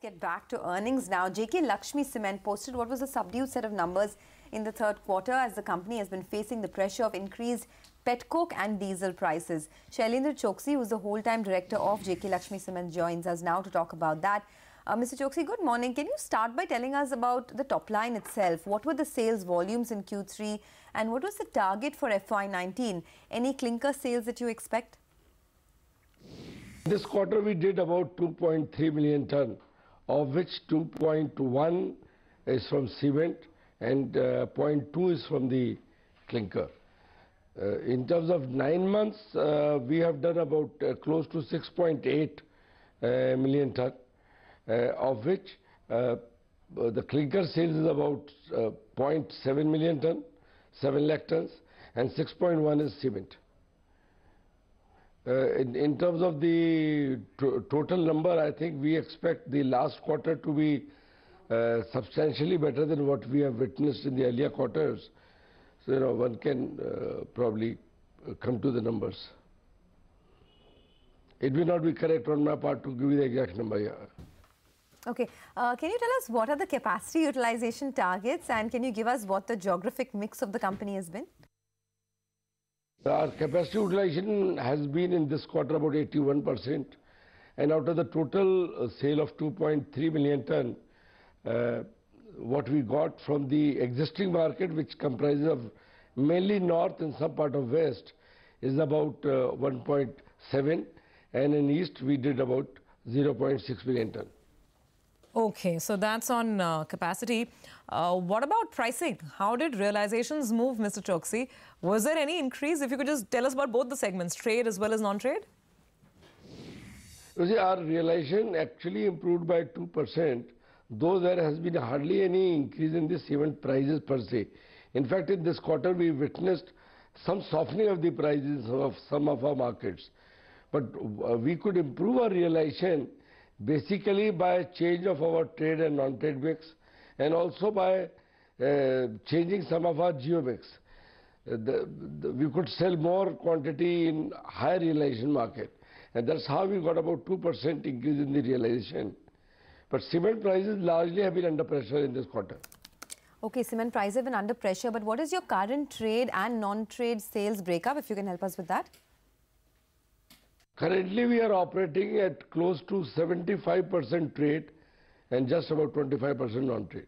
get back to earnings now. JK Lakshmi Cement posted what was a subdued set of numbers in the third quarter as the company has been facing the pressure of increased petcoke and diesel prices. Shailendra Chouksey, who is the whole-time director of JK Lakshmi Cement, joins us now to talk about that. Uh, Mr. Chouksey, good morning. Can you start by telling us about the top line itself? What were the sales volumes in Q3 and what was the target for FY19? Any clinker sales that you expect? This quarter we did about 2.3 million ton, of which 2.1 is from cement and uh, 0.2 is from the clinker. Uh, in terms of nine months, uh, we have done about uh, close to 6.8 uh, million ton, uh, of which the clinker sales is about uh, 0.7 million ton, 7 lakh tons, and 6.1 is cement. Uh, in, terms of the total number, I think we expect the last quarter to be uh, substantially better than what we have witnessed in the earlier quarters. So, you know, one can uh, probably come to the numbers. It will not be correct on my part to give you the exact number. Okay. Uh, can you tell us what are the capacity utilization targets and can you give us what the geographic mix of the company has been? Our capacity utilization has been in this quarter about 81% and out of the total uh, sale of 2.3 million ton, uh, what we got from the existing market which comprises of mainly north and some part of west is about uh, 1.7 and in east we did about 0.6 million ton. Okay, so that's on uh, capacity. Uh, what about pricing? How did realizations move, Mr. Chouksey? Was there any increase? If you could just tell us about both the segments, trade as well as non-trade. You see, our realization actually improved by 2%, though there has been hardly any increase in the cement prices per se. In fact, in this quarter, we witnessed some softening of the prices of some of our markets. But uh, we could improve our realization basically by change of our trade and non-trade mix and also by uh, changing some of our geo mix. Uh, the, the, we could sell more quantity in higher realization market and that's how we got about 2% increase in the realization. But cement prices largely have been under pressure in this quarter. Okay, cement prices have been under pressure, but what is your current trade and non-trade sales breakup, if you can help us with that? Currently, we are operating at close to 75% trade and just about 25% non-trade.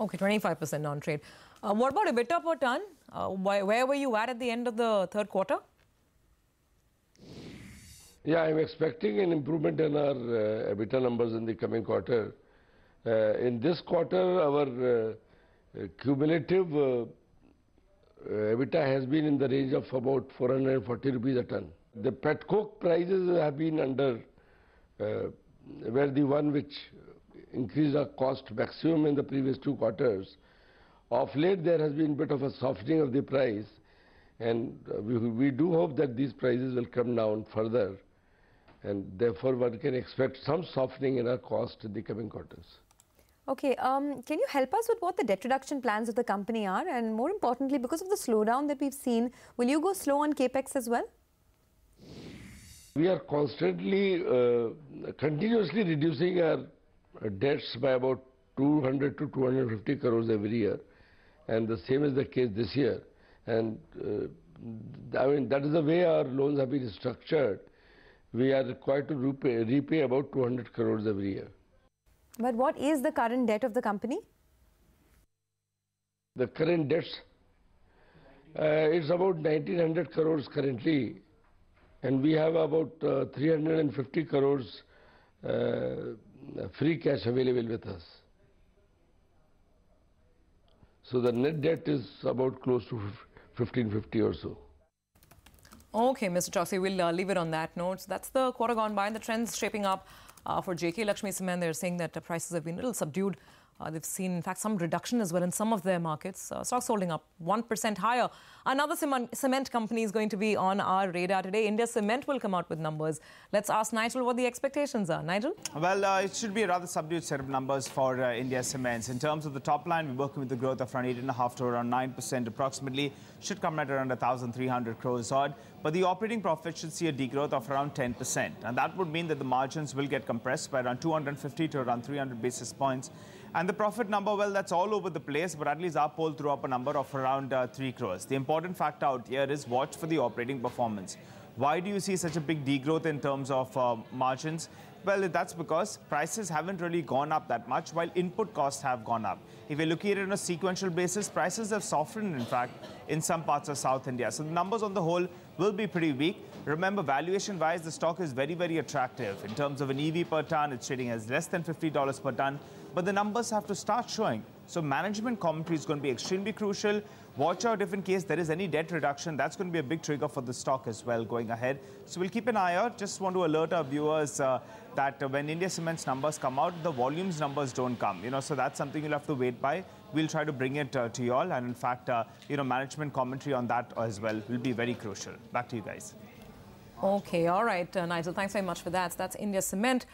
Okay, 25% non-trade. Uh, what about EBITDA per ton? Uh, wh where were you at at the end of the third quarter? Yeah, I'm expecting an improvement in our uh, EBITDA numbers in the coming quarter. Uh, in this quarter, our uh, cumulative uh, EBITDA has been in the range of about 440 rupees a ton. The pet coke prices have been under, uh, were the one which increased our cost maximum in the previous two quarters. Of late, there has been a bit of a softening of the price, and uh, we, we do hope that these prices will come down further, and therefore one can expect some softening in our cost in the coming quarters. Okay, um, can you help us with what the debt reduction plans of the company are? And more importantly, because of the slowdown that we've seen, will you go slow on capex as well? We are constantly, uh, continuously reducing our debts by about 200 to 250 crores every year, and the same is the case this year. And uh, I mean that is the way our loans have been structured. We are required to repay, repay about 200 crores every year. But what is the current debt of the company? The current debts, uh, it's about 1900 crores currently, and we have about uh, 350 crores uh, free cash available with us. So the net debt is about close to 1550 or so. Okay, Mr. Chouksey, we'll uh, leave it on that note. That's the quarter gone by and the trends shaping up uh, for JK Lakshmi Cement. They're saying that the prices have been a little subdued. Uh, they've seen, in fact, some reduction as well in some of their markets. Uh, stocks holding up 1% higher. Another cement company is going to be on our radar today. India Cement will come out with numbers. Let's ask Nigel what the expectations are. Nigel? Well, uh, it should be a rather subdued set of numbers for uh, India Cements. In terms of the top line, we're working with the growth of around 8.5 to around 9% approximately. Should come at around 1,300 crores odd. but the operating profit should see a degrowth of around 10%. And that would mean that the margins will get compressed by around 250 to around 300 basis points. And the profit number, well, that's all over the place, but at least our poll threw up a number of around uh, 3 crores. The important fact out here is watch for the operating performance. Why do you see such a big degrowth in terms of uh, margins? Well, that's because prices haven't really gone up that much while input costs have gone up. If you're looking at it on a sequential basis, prices have softened, in fact, in some parts of South India. So the numbers on the whole will be pretty weak. Remember, valuation-wise, the stock is very, very attractive. In terms of an EV per ton, it's trading as less than $50 per ton. But the numbers have to start showing. So management commentary is going to be extremely crucial. Watch out if in case there is any debt reduction, that's going to be a big trigger for the stock as well going ahead. So we'll keep an eye out. Just want to alert our viewers uh, that when India Cement's numbers come out, the volumes numbers don't come. You know, so that's something you'll have to wait by. We'll try to bring it uh, to you all. And in fact, uh, you know, management commentary on that as well will be very crucial. Back to you guys. Okay, all right, uh, Nigel. Thanks very much for that. That's India Cement.